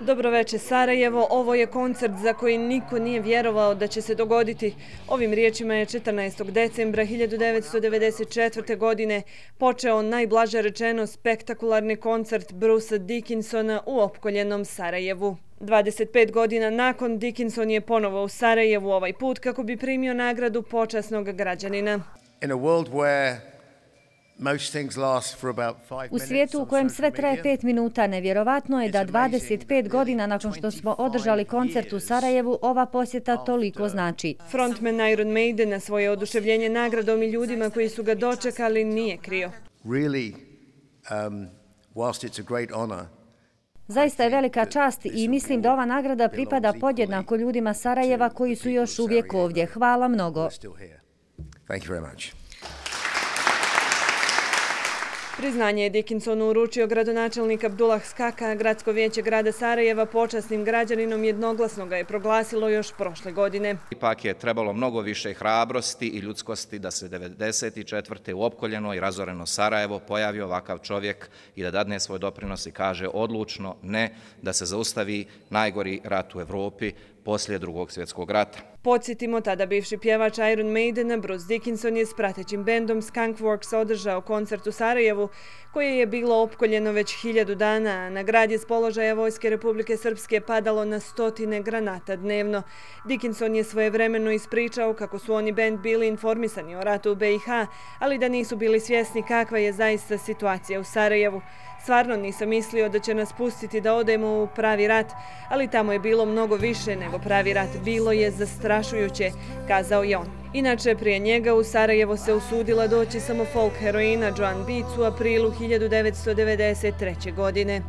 Dobroveče Sarajevo, ovo je koncert za koji niko nije vjerovao da će se dogoditi. Ovim riječima je 14. decembra 1994. godine počeo najblaže rečeno spektakularni koncert Brusa Dickinsona u opkoljenom Sarajevu. 25 godina nakon Dickinson je ponovo u Sarajevu ovaj put kako bi primio nagradu počasnog građanina. In a world where U svijetu u kojem sve traje pet minuta, nevjerovatno je da 25 godina nakon što smo održali koncert u Sarajevu, ova posjeta toliko znači. Frontman Iron Maiden na svoje oduševljenje nagradom i ljudima koji su ga dočekali nije krio. Um, Zaista je velika čast i mislim da ova nagrada pripada podjednako ljudima Sarajeva koji su još uvijek ovdje. Hvala mnogo. Thank you very much. Priznanje je Dickinsonu uručio gradonačelnik Abdullah Skaka, gradsko vijeće grada Sarajeva počasnim građaninom jednoglasno ga je proglasilo još prošle godine. Ipak je trebalo mnogo više hrabrosti i ljudskosti da se 1994. u opkoljeno i razoreno Sarajevo pojavi ovakav čovjek i da dadne svoj doprinos i kaže odlučno ne da se zaustavi najgori rat u Evropi poslije drugog svjetskog rata. Podsjetimo, tada bivši pjevač Iron Maidena Bruce Dickinson je s pratećim bendom Skunkworks održao koncert u Sarajevu, koje je bilo opkoljeno već hiljadu dana. Na grad je s položaja Vojske Republike Srpske padalo na stotine granata dnevno. Dickinson je svojevremeno ispričao kako su oni bend bili informisani o ratu u BiH, ali da nisu bili svjesni kakva je zaista situacija u Sarajevu. Stvarno nisam mislio da će nas pustiti da odemo u pravi rat, ali tamo je bilo mnogo više nego pravi rat. Bilo je zastrašujuće, kazao je on. Inače, prije njega u Sarajevo se usudila doći samo folk heroina Joan Beats u aprilu 1993. godine.